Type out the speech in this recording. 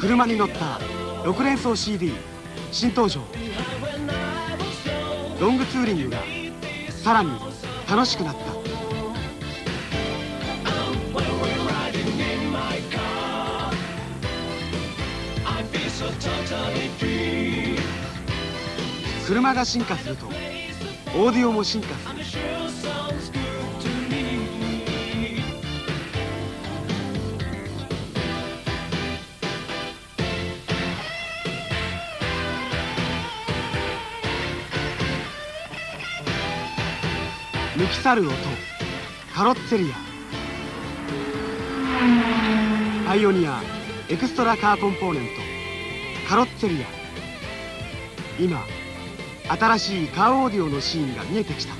車に乗った6連装 CD 新登場。ロングツーリングがさらに楽しくなった。車が進化するとオーディオも進化する。抜き去る音。カロッツェリア。パイオニア。エクストラカーコンポーネント。カロッツェリア。今新しいカーオーディオのシーンが見えてきた。